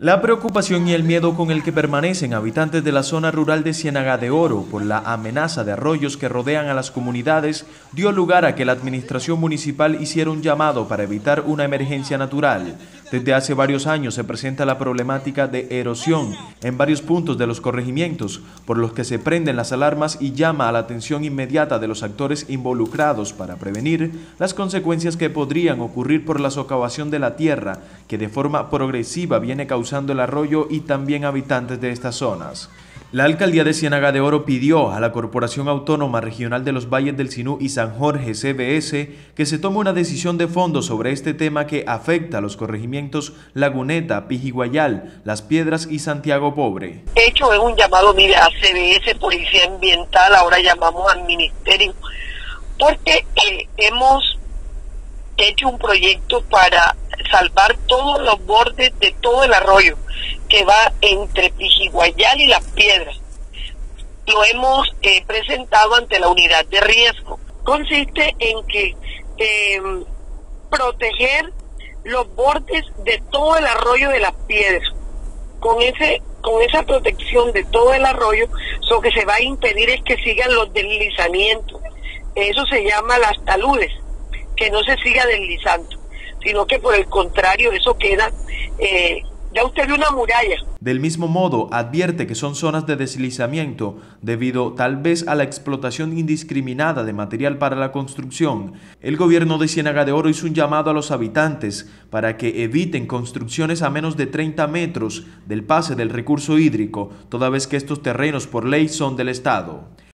La preocupación y el miedo con el que permanecen habitantes de la zona rural de Ciénaga de Oro por la amenaza de arroyos que rodean a las comunidades dio lugar a que la administración municipal hiciera un llamado para evitar una emergencia natural. Desde hace varios años se presenta la problemática de erosión en varios puntos de los corregimientos, por los que se prenden las alarmas y llama a la atención inmediata de los actores involucrados para prevenir las consecuencias que podrían ocurrir por la socavación de la tierra, que de forma progresiva viene causando el arroyo y también habitantes de estas zonas. La alcaldía de Ciénaga de Oro pidió a la Corporación Autónoma Regional de los Valles del Sinú y San Jorge CBS que se tome una decisión de fondo sobre este tema que afecta a los corregimientos Laguneta, Pijiguayal, Las Piedras y Santiago Pobre. Hecho es un llamado mire, a CBS, Policía Ambiental, ahora llamamos al Ministerio, porque eh, hemos hecho un proyecto para salvar todos los bordes de todo el arroyo que va entre Pijiguayal y Las Piedras. Lo hemos eh, presentado ante la unidad de riesgo. Consiste en que eh, proteger los bordes de todo el arroyo de Las Piedras. Con ese con esa protección de todo el arroyo, lo que se va a impedir es que sigan los deslizamientos. Eso se llama las taludes, que no se siga deslizando, sino que por el contrario eso queda eh, ya usted ve una muralla. Del mismo modo, advierte que son zonas de deslizamiento debido tal vez a la explotación indiscriminada de material para la construcción. El gobierno de Ciénaga de Oro hizo un llamado a los habitantes para que eviten construcciones a menos de 30 metros del pase del recurso hídrico, toda vez que estos terrenos por ley son del Estado.